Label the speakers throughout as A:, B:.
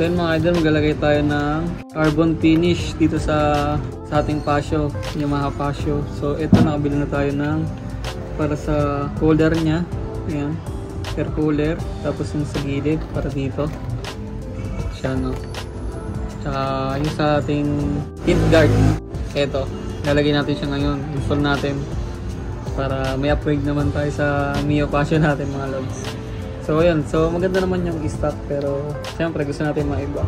A: So yun mga idol, maglalagay tayo ng carbon finish dito sa sa ating Pasio, Yamaha Pasio. So ito nakabili na tayo ng para sa holder niya. Ayan, air cooler. Tapos yung sa gilid para dito. Siya no. Tsaka yung sa ating heat guard. Ito, lalagay natin siya ngayon. Install natin para may upgrade naman tayo sa Mio Pasio natin mga lods. So ayun, so maganda naman yung stock pero syempre gusto natin maiba.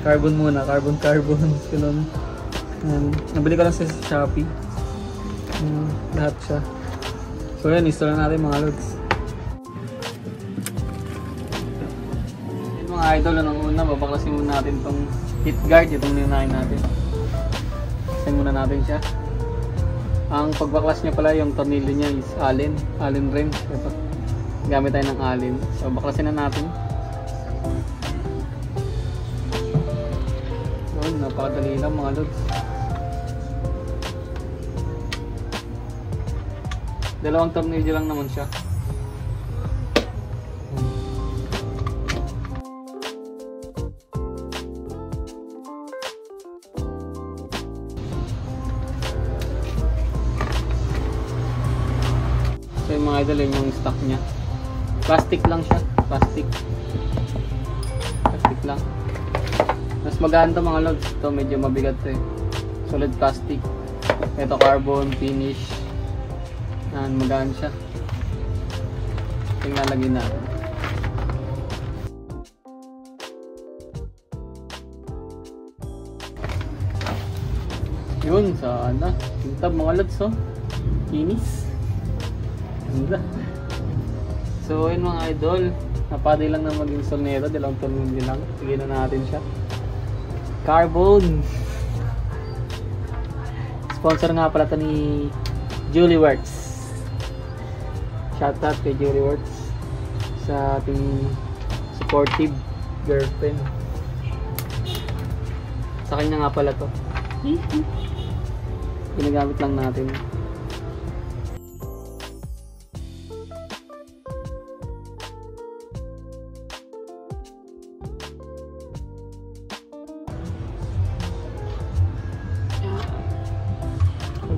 A: Carbon muna, carbon carbon, ganun. Um, nabili ko lang sa Shopee. Um, lahat siya. So ayun, install na natin mga lods. Yung mga idol, anong una, babaklasin muna natin tong heat guard, itong ninahin natin. Baklasin muna natin siya. Ang pagbaklas niya pala, yung tornilyo niya is Allen, Allen wrench. Ito gamit tayo ng alin. So, baklasin na natin. Yun, napakadali lang mga lods. Dalawang tornilyo lang naman siya. So yung mga idol, yun yung stock niya. Plastic lang siya. Plastic. Plastic lang. Mas magaan to mga lods. Ito medyo mabigat to eh. Solid plastic. Ito carbon finish. Yan, magaan siya. Yung lalagyan natin. Yun, sana. Tintab mga lods oh. Kinis. Ganda. So, yun mga idol. Napadi lang na mag-install nito. Dalawang tornilyo lang. Sige na natin siya. Carbon. Sponsor nga pala to ni Julie Works. Shout out kay Julie Works sa ating supportive girlfriend. Sa kanya nga pala to. Ginagamit lang natin.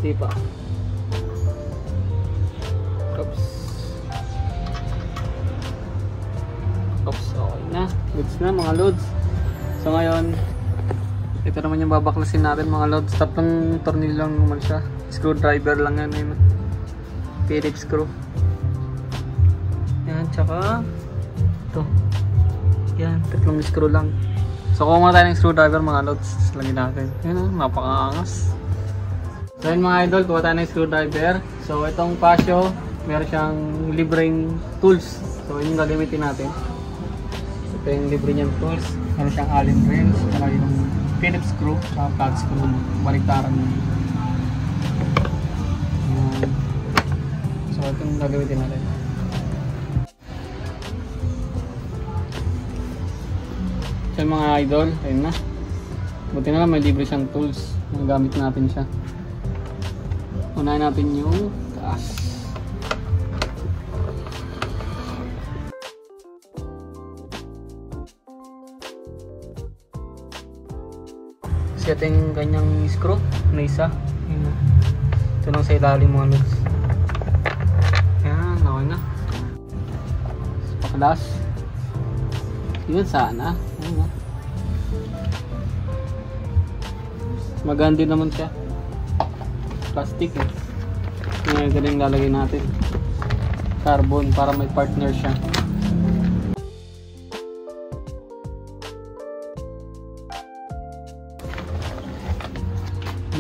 A: Hindi pa. Oops. Oops, okay na. Goods na mga loads. So ngayon, ito naman yung babaklasin natin mga loads. Tatlong tornilyo lang naman siya. Screwdriver lang yan. yun. Phillips screw. Yan, tsaka ito. Yan, tatlong screw lang. So kuha muna tayo ng screwdriver mga loads. Lagyan natin. Yan o, napakaangas. So yun mga idol, kuha tayo ng screwdriver. So itong Pasio, meron siyang libreng tools. So yun yung gagamitin natin. Ito yung libre niyang tools. Meron siyang Allen wrench, saka yung Phillips screw, saka flat screw, baliktaran. Ayan. So ito yung gagamitin natin. So mga idol, ayun na. Buti na lang may libre siyang tools. Nagamit natin siya. Unahin natin yung taas. Kasi ito yung kanyang screw na isa. Ito lang sa ilalim mga lods. Yan, okay na. Pakalas. Yun sana. Na. Maganda naman siya plastic eh. Ngayon galing lalagay natin. Carbon para may partner siya.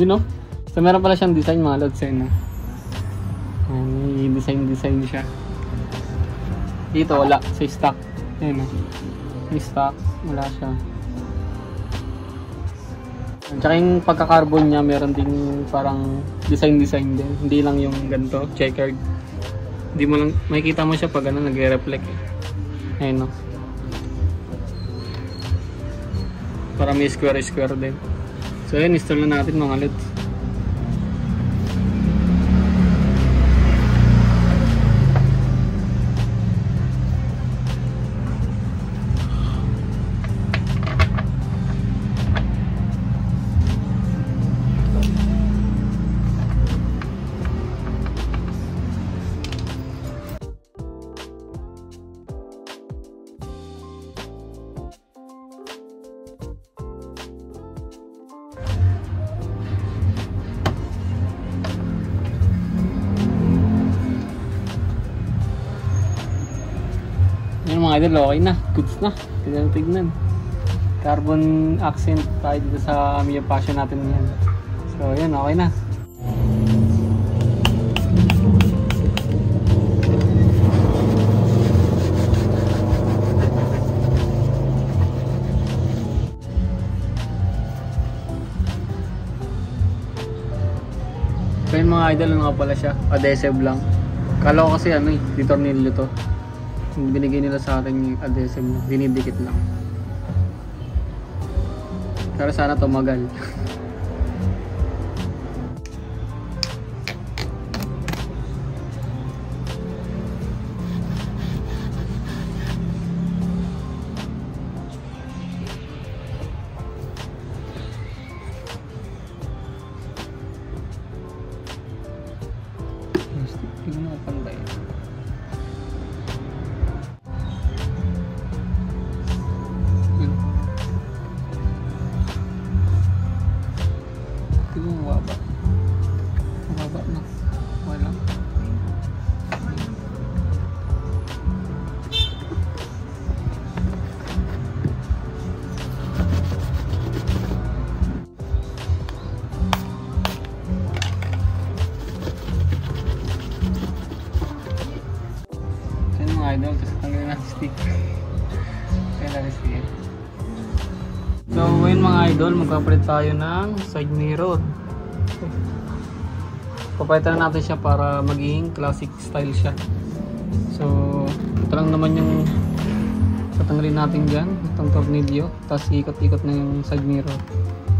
A: Yun know? So meron pala siyang design mga lods eh, no? May design-design siya. Dito wala, sa stock. Ayan no? May stock, wala siya. At saka yung pagka-carbon niya, meron ding parang design-design din. Hindi lang yung ganito, checkered. Hindi mo lang, makikita mo siya pag ano, nagre-reflect eh. Ayan no? Para may square-square din. So ayan, install na natin mga lods. Mga idol, okay na. Goods na. Tignan tignan. Carbon accent tayo dito sa Mia Passion natin yan. So yan, okay na. So yun mga idol, ano nga pala siya? Adhesive lang. Kala ko kasi ano eh, di tornilyo to. Yung binigay nila sa akin yung adhesive na dinidikit lang. Pero sana tumagal. idol, magpapalit tayo ng side mirror. Papalitan na natin siya para maging classic style siya. So, ito lang naman yung tatanggalin natin dyan, itong tornilyo. Tapos ikot-ikot na yung side mirror.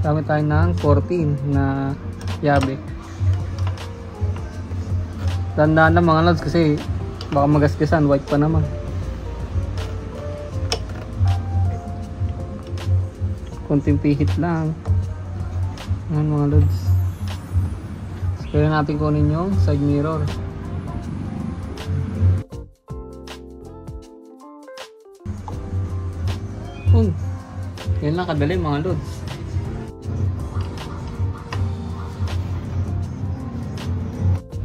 A: Gamit tayo ng 14 na yabe. Tandaan na mga lods kasi baka magasgasan, white pa naman. Konting pihit lang. Ayan mga lods. Kaya natin kunin yung side mirror. Oh, yan lang kadali mga lods.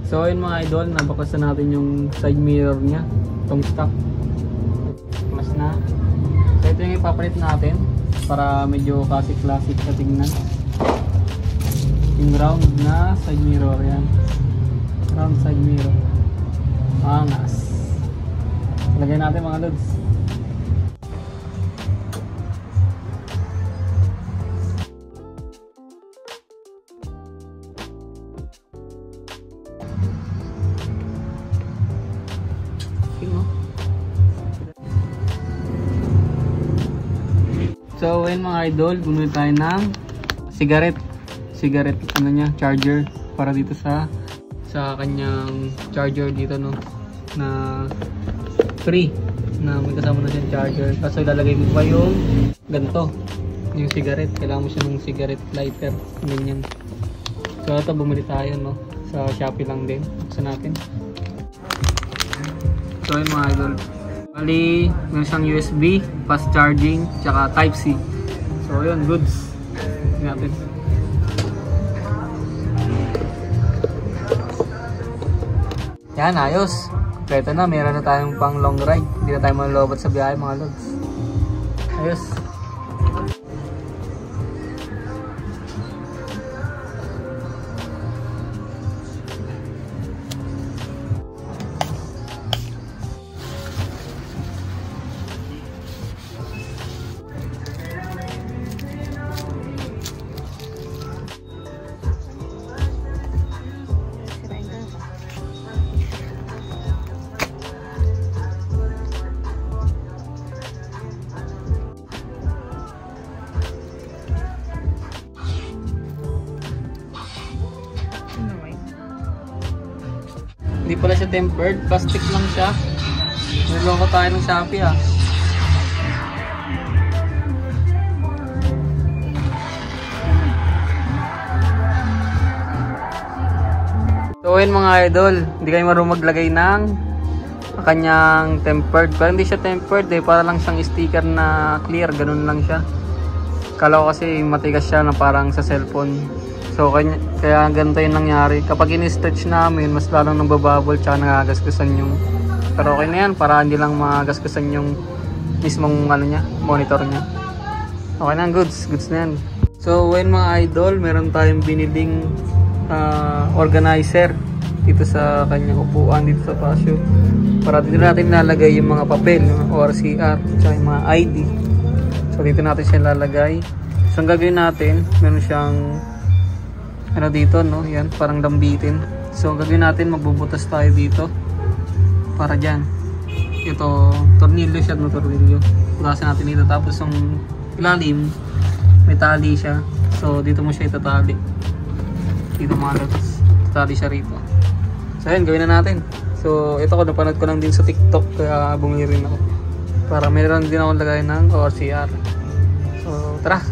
A: So ayun mga idol, nabakasan natin yung side mirror niya, itong stock. Mas na. So ito yung ipapalit natin para medyo classic-classic sa tingnan. Yung round na side mirror yan. Round side mirror. Angas. Lagay natin mga lods. So, ayun mga idol, bumili tayo ng cigarette. Cigarette, ano niya, charger. Para dito sa sa kanyang charger dito, no. Na free. Na may kasama na siyang charger. Kaso ilalagay mo pa yung ganito. Yung cigarette. Kailangan mo siya ng cigarette lighter. Ganyan. So, ito bumili tayo, no. Sa Shopee lang din. Buksan natin. So yun mga idol. Bali, meron siyang USB, fast charging, tsaka Type-C. So yun, goods. Tingnan natin. Yan, ayos. Kompleto na, meron na tayong pang long ride. Hindi na tayo malulobot sa biyahe mga lods. Ayos. Hindi pala siya tempered. Plastic lang siya. Niloko tayo ng Shopee ah. So yun mga idol, hindi kayo marunong maglagay ng kanyang tempered. Pero hindi siya tempered eh, para lang siyang sticker na clear, ganun lang siya. Kala ko kasi matigas siya na parang sa cellphone. So kaya, kaya ganito yung nangyari. Kapag in-stretch namin, mas lalong nababubble tsaka nagagasgasan yung... Pero okay na yan, para hindi lang magasgasan yung mismong ano niya, monitor niya. Okay na, goods. Goods na yan. So, when mga idol, meron tayong biniling ah, organizer dito sa kanyang upuan dito sa pasyo. Para dito natin lalagay yung mga papel, yung ORCR, tsaka yung mga ID. So, dito natin siya lalagay. So, ang gagawin natin, meron siyang ano dito, no? Yan, parang lambitin. So, gagawin natin, magbubutas tayo dito. Para dyan. Ito, tornilyo siya, no? Tornilyo. Butasan natin dito. Tapos, yung ilalim, may tali siya. So, dito mo siya itatali. Dito mga lods. Itatali siya rito. So, ayan, gawin na natin. So, ito ko, napanood ko lang din sa TikTok. Kaya bumili rin ako. Para meron din ako lagay ng ORCR. So, tara!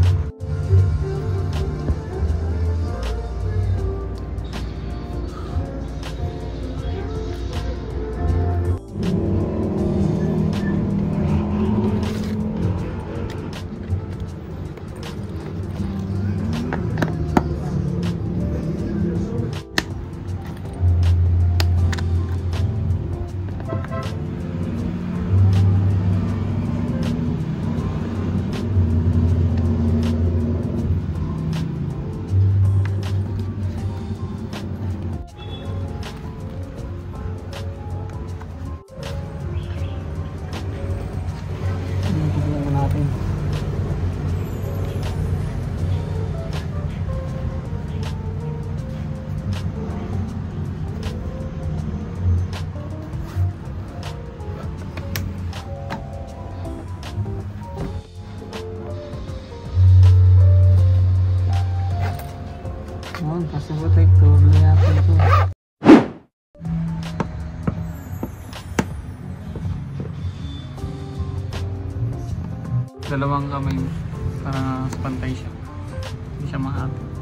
A: Dalawang kamay mo para pantay siya. Hindi siya mahati.